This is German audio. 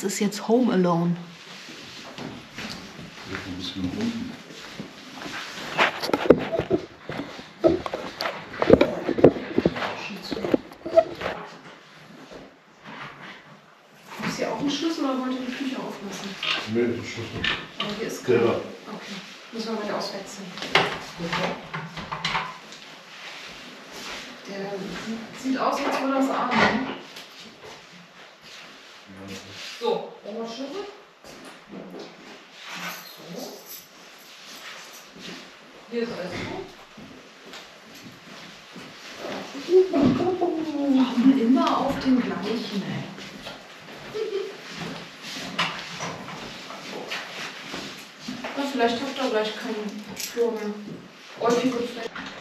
Das ist jetzt Home Alone. Ein bisschen nach unten. Ist hier auch ein Schlüssel oder wollt ihr die Küche auflassen? Nee, das ist Schlüssel. Aber hier ist Der kein-. Okay. Müssen wir mal auswechseln. Der sieht aus, als würde er es Hier ist alles gut. Warum immer auf den gleichen, ey? Ja, vielleicht habt ihr gleich keinen Flur mehr. Euch wird's vielleicht.